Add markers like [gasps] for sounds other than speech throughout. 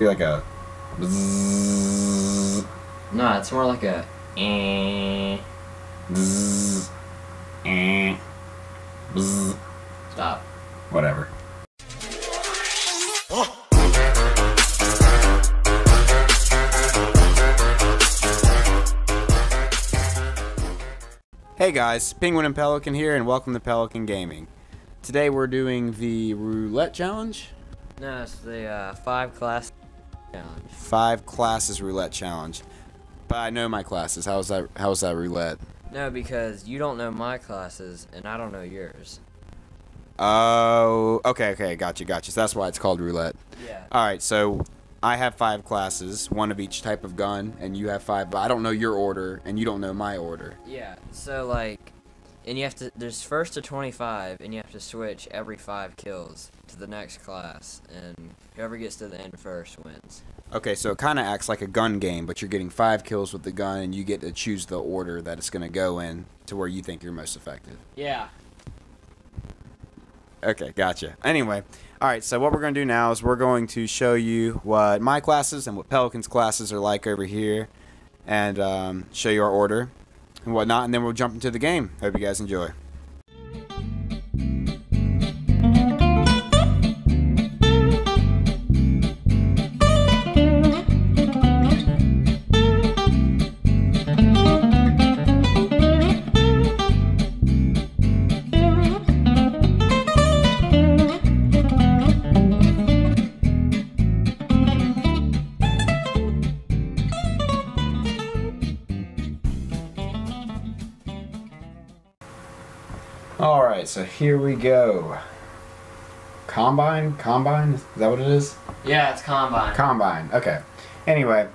Be like a. Bzzz, No, it's more like a. Eh. bzzz, eh, bzzz, Stop. whatever. Hey guys, Penguin and Pelican here, and welcome to Pelican Gaming. Today we're doing the roulette challenge. No, it's the uh, five class challenge. Five classes roulette challenge. But I know my classes. How's that? How's that roulette? No, because you don't know my classes and I don't know yours. Oh, okay, okay, gotcha, gotcha. So that's why it's called roulette. Yeah. All right, so I have five classes, one of each type of gun, and you have five. But I don't know your order, and you don't know my order. Yeah. So like, and you have to. There's first to 25, and you have to switch every five kills to the next class, and whoever gets to the end first wins. Okay, so it kind of acts like a gun game, but you're getting five kills with the gun, and you get to choose the order that it's going to go in to where you think you're most effective. Yeah. Okay, gotcha. Anyway, all right. So what we're going to do now is we're going to show you what my classes and what Pelican's classes are like over here, and um, show you our order and whatnot, and then we'll jump into the game. Hope you guys enjoy. Here we go. Combine, combine. Is that what it is? Yeah, it's combine. Combine. Okay. Anyway,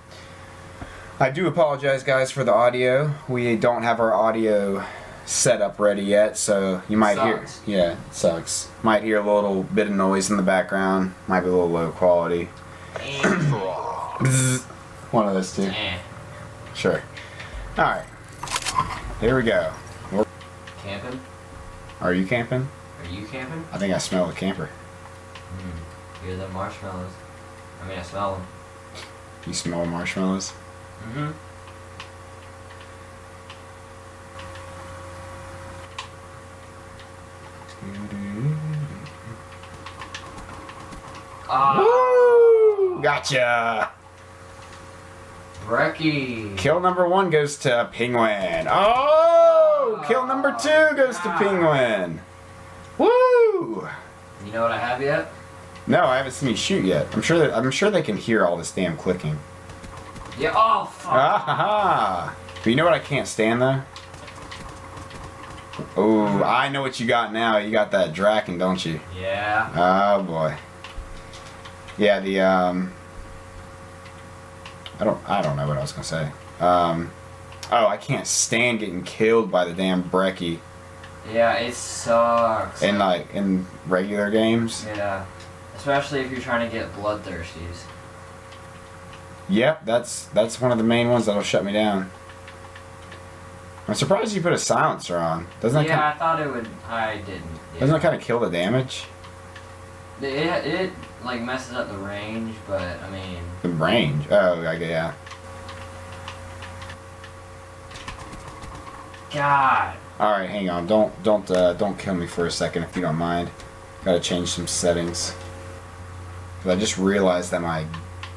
I do apologize, guys, for the audio. We don't have our audio set up ready yet, so you might Sucks. hear. Yeah, it sucks. Might hear a little bit of noise in the background. Might be a little low quality. [clears throat] One of those two. Sure. All right. Here we go. We're Camping? Are you camping? Are you camping? I think I smell a camper. Hmm. Hear the marshmallows. I mean, I smell them. You smell marshmallows? Mm-hmm. Ah, Woo! Gotcha! Brecci. Kill number one goes to Penguin. Oh! Kill number two goes to Penguin. Woo! You know what I have yet? No, I haven't seen you shoot yet. I'm sure that I'm sure they can hear all this damn clicking. Yeah. Oh fuck. Ah ha ha! But you know what I can't stand though? Oh, I know what you got now. You got that Drakon, don't you? Yeah. Oh boy. Yeah, the um I don't I don't know what I was gonna say. Um Oh, I can't stand getting killed by the damn Brecci Yeah. It sucks. in like in regular games. yeah. Especially if you're trying to get bloodthirsties. Yep, that's that's one of the main ones that'll shut me down. I'm surprised you put a silencer on. Doesn't that yeah, kind I thought it would. I didn't. Yeah. doesn't that kind of kill the damage? It, it, it like messes up the range, but I mean, The range. Oh, yeah. God. All right, hang on. Don't don't uh, don't kill me for a second if you don't mind. Got to change some settings. 'Cause I just realized that my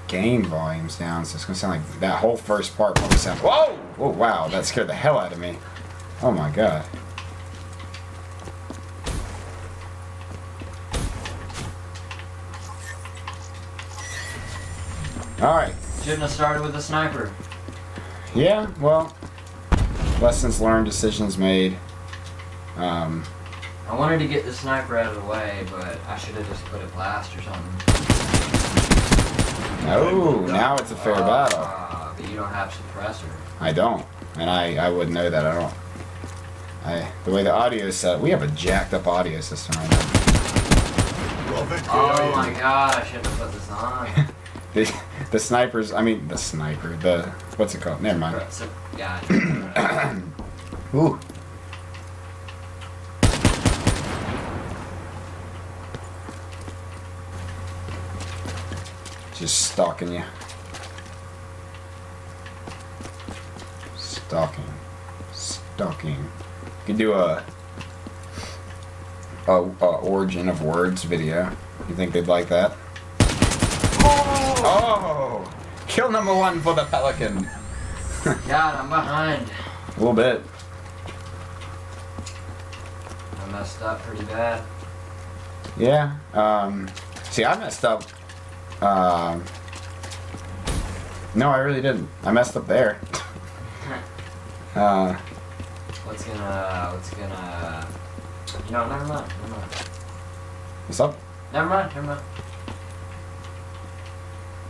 game volume's down, so it's gonna sound like that whole first part probably sounds. Whoa! Oh wow, that scared the hell out of me. Oh my god. All right. Shouldn't have started with the sniper. Yeah. Well, lessons learned, decisions made. Um, I wanted to get the sniper out of the way, but I should have just put a blast or something. oh, now it's a fair battle. Uh, but you don't have suppressor. I don't, and I I wouldn't know that. I don't. I the way the audio is set, we have a jacked up audio system right now. Oh my god, I should have put this on. [laughs] The the snipers, I mean the sniper, the what's it called? Never mind. So, Ooh. Just stalking you. Stalking. Stalking. You could do a, a, a origin of words video. You think they'd like that? Oh! oh! Kill number one for the pelican. [laughs] God, I'm behind. A little bit. I messed up pretty bad. Yeah. Um, see, I messed up. Um, no, I really didn't. I messed up there. [laughs] Uh, What's gonna, what's gonna, you know, never mind, never mind. what's up? Never mind, never mind.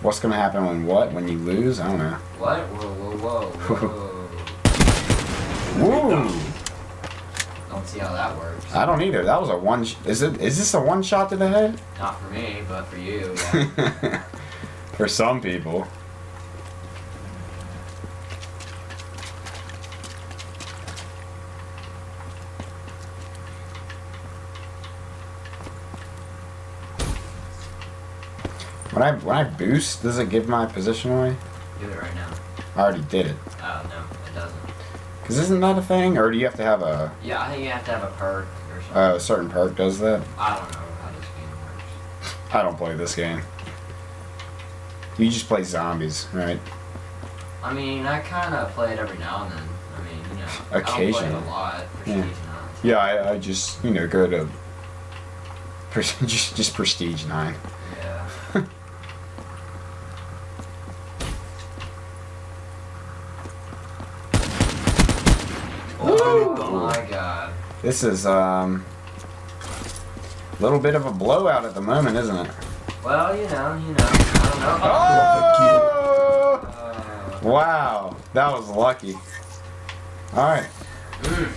What's gonna happen when what? When you lose? I don't know. What? Whoa, whoa, whoa, [laughs] whoa. Woo! Don't see how that works. I don't either. That was a one. Sh- is it? Is this a one shot to the head? Not for me, but for you. Yeah. [laughs] For some people. When I when I boost, does it give my position away? Do it right now. I already did it. Oh, no, it doesn't. Cause isn't that a thing, or do you have to have a, Yeah, I think you have to have a perk or something. a certain perk does that? I don't know how this game works. I don't play this game. You just play zombies, right? I mean, I kind of play it every now and then. I mean, you know, I don't play it Occasionally. a lot. Yeah. Yeah, I, I just you know go to [laughs] just just prestige nine. Yeah. oh my god. This is um a little bit of a blowout at the moment, isn't it? Well, you know, you know. I don't know. Oh! Uh, Wow, that was lucky. All right. mm.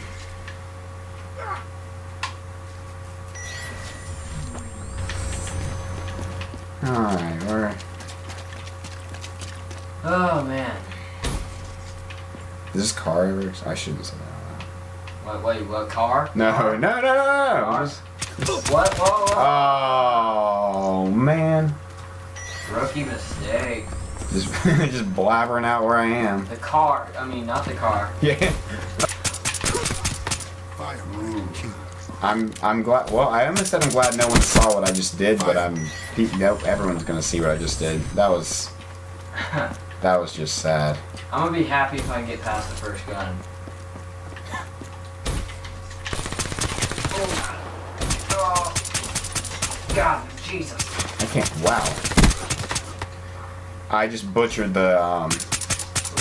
All right, we're Oh man. is this car ever? I shouldn't say that. What? Wait. What car? No, Car? no, no, no, no. Car? Just- What? Whoa, whoa. oh man, Rookie mistake. just [laughs] just blabbering out where I am. The car. I mean, not the car. [laughs] Yeah. I'm I'm glad. Well, I almost said I'm glad no one saw what I just did, but I'm pe- nope. Everyone's gonna see what I just did. That was [laughs] that was just sad. I'm gonna be happy if I can get past the first gun. Oh, oh. God, Jesus. I can't. Wow. I just butchered the um.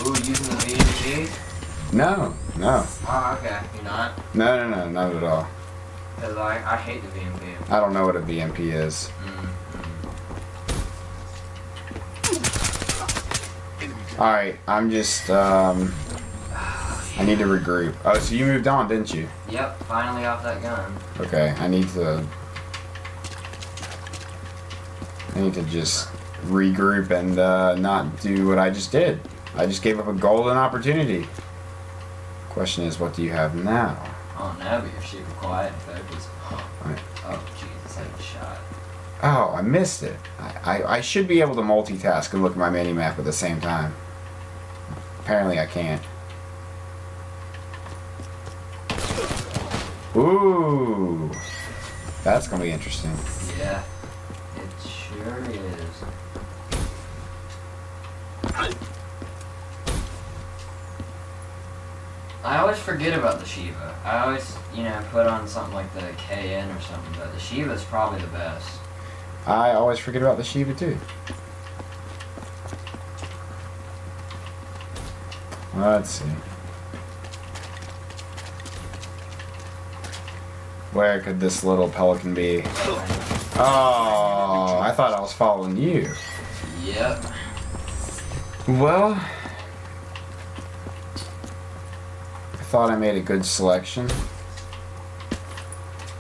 Ooh, using the VMP? No, no, Oh, okay. You're not? no, no, no, not at all. Because I, I hate the VMP. I don't know what a VMP is. Mm, mm. All right, I'm just um. I need to regroup. Oh, so you moved on, didn't you? Yep, finally off that gun. Okay, I need to. I need to just regroup and uh, not do what I just did. I just gave up a golden opportunity. Question is, what do you have now? Oh, now but you're super quiet and focused. [gasps] Right. Oh, Jesus, I shot. Oh, I missed it. I, I, I should be able to multitask and look at my mini map at the same time. Apparently, I can't. Ooh, that's gonna be interesting. Yeah, sure is. I always forget about the Sheiva. I always, you know, put on something like the KN or something, but the Sheiva's probably the best. I always forget about the Sheiva too. Let's see. Where could this little pelican be? Oh, I thought I was following you. Yep. Well, I thought I made a good selection.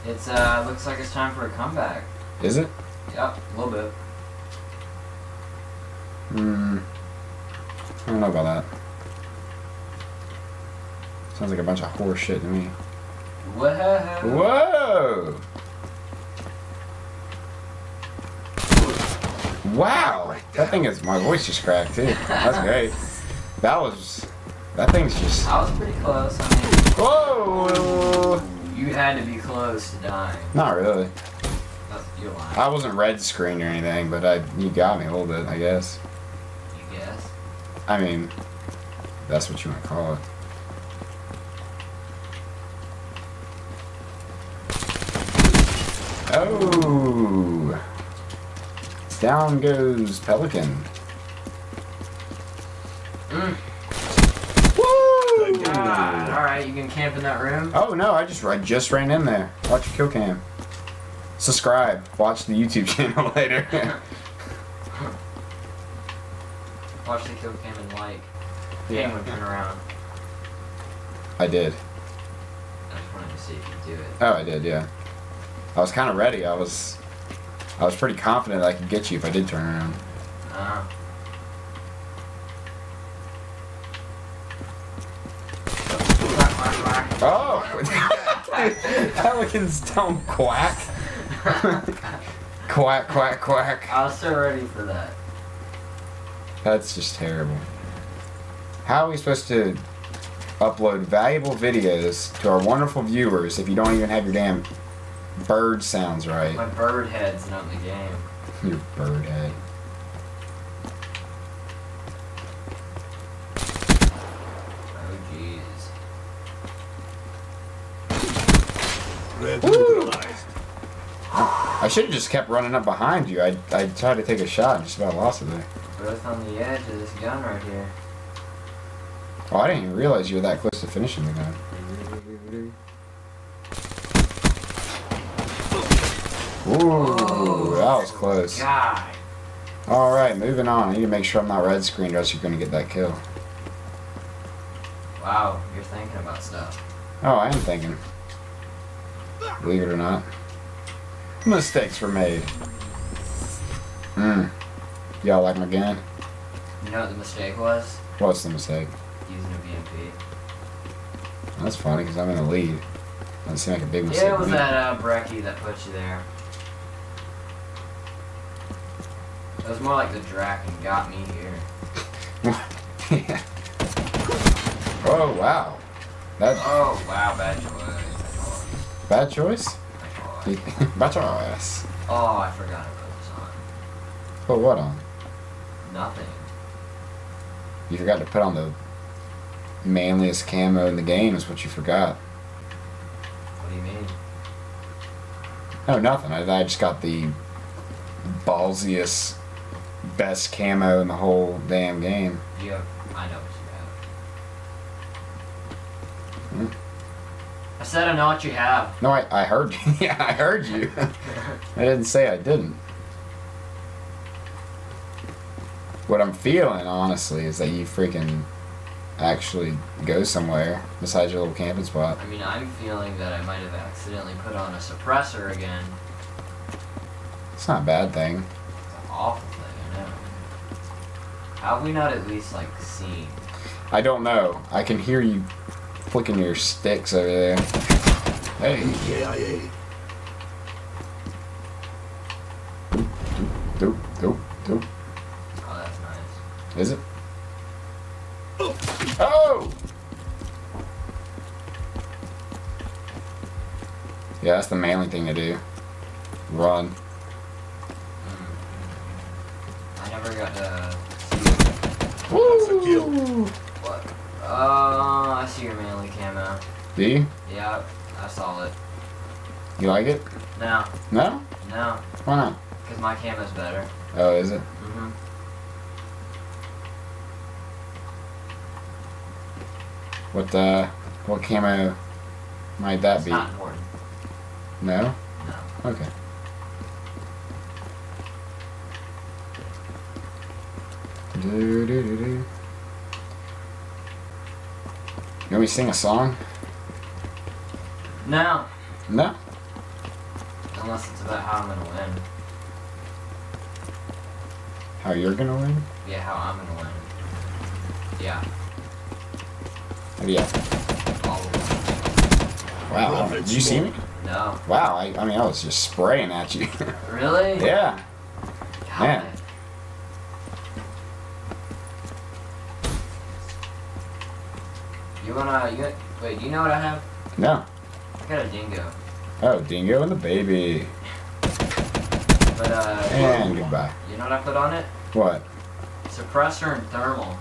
It's uh looks like it's time for a comeback. Is it? Yep, a little bit. Hmm. I don't know about that. Sounds like a bunch of horse shit to me. Whoa. Whoa! Wow, that thing is. My voice just cracked too. That's [laughs] great. That was. That thing's just. I was pretty close. I mean, Whoa! you had to be close to dying. Not really. You're lying. I wasn't red screen or anything, but I you got me a little bit, I guess. You guess? I mean, that's what you want to call it. Oh! Down goes Pelican. Mm. Woo! God. All right, you can camp in that room. Oh no, I just I just ran in there. Watch your kill cam. Subscribe. Watch the YouTube [laughs] channel later. [laughs] Watch the kill cam and like. Yeah. Would turn around. I did. I just wanted to see if you do it. Oh, I did. Yeah. I was kind of ready. I was. I was pretty confident I could get you if I did turn around. Uh. Oh! [laughs] Pelicans don't quack. quack, quack, quack. I was so ready for that. That's just terrible. How are we supposed to upload valuable videos to our wonderful viewers if you don't even have your damn bird sounds right? My bird head's not in the game. Your bird head. Oh jeez. Red I should have just kept running up behind you. I, I tried to take a shot and just about lost it there. Both on the edge of this gun right here. Oh, I didn't even realize you were that close to finishing the gun. [laughs] Ooh, that was close. God. Alright, moving on. I need to make sure I'm not red screened or else you're going to get that kill. Wow, you're thinking about stuff. Oh, I am thinking. Believe it or not. Mistakes were made. Hmm. Y'all like my gun? You know what the mistake was? What's the mistake? Using a VMP. That's funny because I'm in the lead. Doesn't seem like a big mistake. Yeah, it was that uh, Brecci that put you there. It was more like the Drakon got me here. yeah. [laughs] Oh wow. That Oh, wow, bad choice. bad choice? Bad choice. bad choice. [laughs] Oh, I forgot to put this on. Put what on? Nothing. You forgot to put on the manliest camo in the game is what you forgot. What do you mean? No, nothing. I, I just got the ballsiest, best camo in the whole damn game. Have, I know what you have. Hmm. I said I know what you have. No, I, I heard you. [laughs] yeah, I heard you. [laughs] I didn't say I didn't. What I'm feeling, honestly, is that you freaking actually go somewhere besides your little camping spot. I mean, I'm feeling that I might have accidentally put on a suppressor again. It's not a bad thing. It's awful thing, I know. How have we not at least, like, seen? I don't know. I can hear you flicking your sticks over there. Hey. KIA. Doop, doop, doop. Oh, that's nice. Is it? Oh! Yeah, that's the manly thing to do. Run. That's a kill. what? Oh, I see your manly camo. Do you? Yep, I saw it. You like it? No, No? no, Why not? because my camo's better. Oh, is it? Mm-hmm. What uh what camo might that It's be? not important. No? No. Okay. Do, do, do, do. You want me to sing a song? No, No? unless it's about how I'm gonna win. How you're gonna win? Yeah, how I'm gonna win. Yeah, Oh, yeah. all of Wow. Did you see me? No. Wow. I, I mean, I was just spraying at you. [laughs] Really? yeah. God, Man. You wanna, you, wait, do you know what I have? No. I got a dingo. Oh, Dingo and the baby. But, uh, And goodbye. you know what I put on it? What? Suppressor and thermal.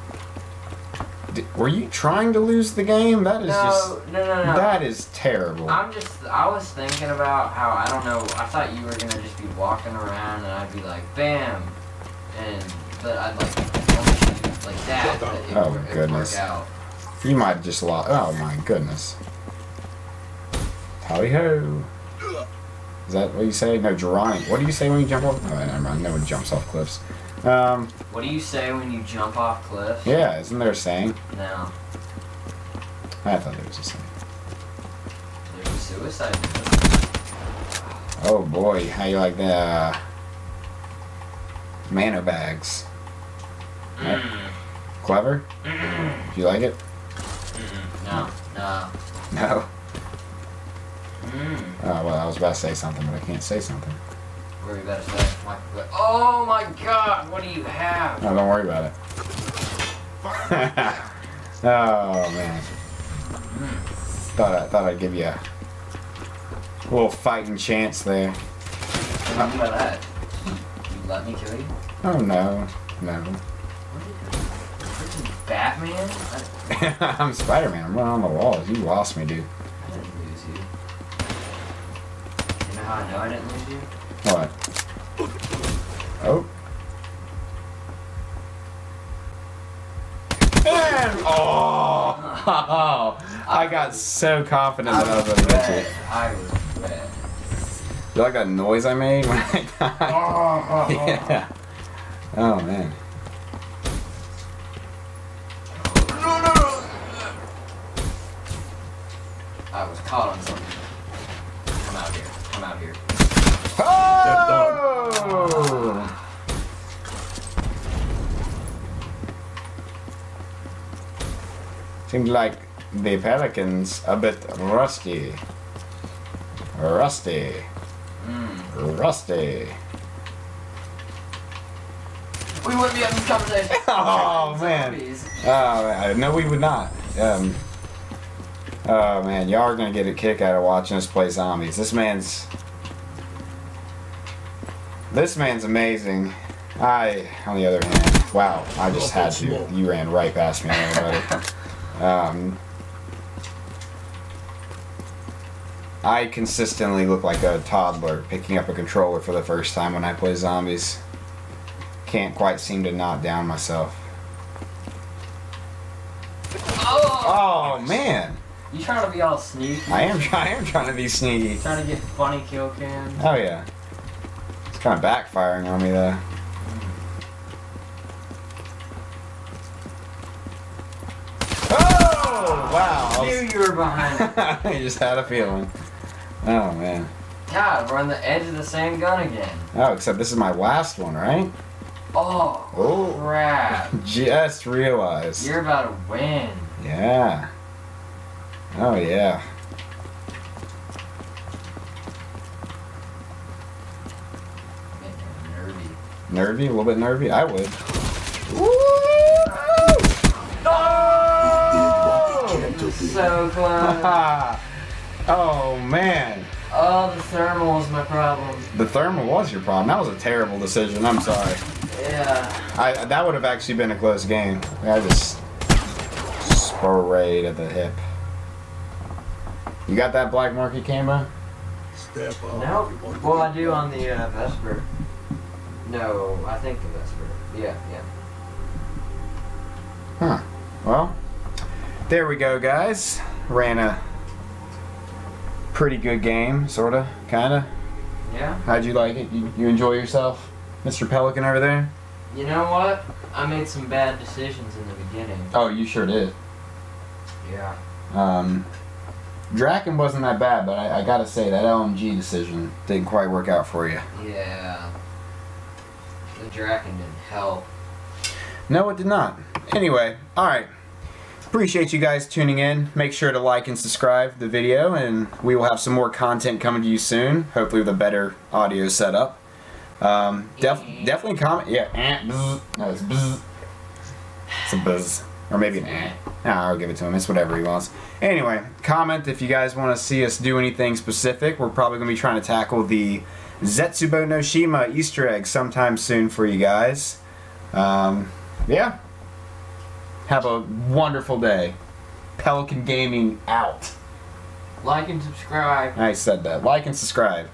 D- were you trying to lose the game? That is No, no, no, just. no. That is terrible. I'm just, I was thinking about how, I don't know, I thought you were gonna just be walking around and I'd be like, bam! And, but I'd like, like that, Oh, goodness. You might have just lost. Oh my goodness. Tally ho. Is that what you say? No, Geronimo. What do you say when you jump off? Oh, never mind. No one jumps off cliffs. Um, What do you say when you jump off cliffs? yeah, isn't there a saying? No, I thought there was a saying. there's a suicide. Oh boy, how you like the uh, mana bags? Right. Mm, Clever? mm, Do you like it? No, no. No. Mm. Oh well, I was about to say something, but I can't say something. What you about to say? Oh my god, what do you have? No, don't worry about it. [laughs] oh man. Thought I thought I'd give you a little fighting chance there. What do you mean by that? You let me kill you? Oh no, no. What are you? Freaking Batman? [laughs] I'm Spider-Man. I'm running on the walls. You lost me, dude. I didn't lose you. You know how I know I didn't lose you? What? Oh. And oh, [laughs] I got so confident that I was gonna get red. I was red. you. You like that noise I made when I died? Oh, oh, oh. [laughs] yeah. Oh man. No, no, no. I was caught on something. Come out here. Come out here. Oh! Seems like the Pelicans a bit rusty. Rusty. Mm. Rusty. We wouldn't be having this conversation. [laughs] Oh, man. Zombies. Oh, man. no, we would not. Um, oh man, y'all are gonna get a kick out of watching us play zombies. This man's, this man's amazing. I, on the other hand, wow, I just had to. You ran right past me, everybody. [laughs] Um, I consistently look like a toddler picking up a controller for the first time when I play zombies. Can't quite seem to knock down myself. Oh! Oh man, You trying to be all sneaky? I am trying. I am trying to be sneaky. Trying to get funny kill cams? Oh yeah, it's kind of backfiring on me though. Oh wow! I Knew you were behind it. [laughs] I just had a feeling. Oh man. God, we're on the edge of the same gun again. Oh, except this is my last one, right? Oh, Oh. crap. [laughs] Just realized. You're about to win. Yeah. Oh yeah. Making me nervy. Nervy, a little bit nervy. I would. Gentle So close. [laughs] oh man. oh, the thermal was my problem. The thermal was your problem. That was a terrible decision. I'm sorry. Yeah. I that would have actually been a close game. I just sprayed at the hip. You got that black market camo? Step up. No. You want to Well, I do on the uh, Vesper. No, I think the Vesper. Yeah, yeah. Huh. Well, there we go, guys. Ran a pretty good game, sorta, kinda. Yeah. How'd you like it? You, you enjoy yourself, Mr. Pelican over there? You know what? I made some bad decisions in the beginning. Oh, you sure did. Yeah. Um, Drakon wasn't that bad, but I, I gotta say that LMG decision didn't quite work out for you. Yeah. The Drakon didn't help. No, it did not. Anyway, alright. Appreciate you guys tuning in. Make sure to like and subscribe the video, and we will have some more content coming to you soon. Hopefully, with a better audio setup. Um, def- definitely comment. Yeah, eh, bzz. No, it's bzz. It's a buzz. Or maybe an eh. Nah, I'll give it to him. It's whatever he wants. Anyway, comment if you guys want to see us do anything specific. We're probably going to be trying to tackle the Zetsubo no Shima Easter egg sometime soon for you guys. Um, yeah. Have a wonderful day. Pelican Gaming out. Like and subscribe. I said that. Like and subscribe.